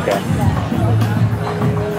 Okay.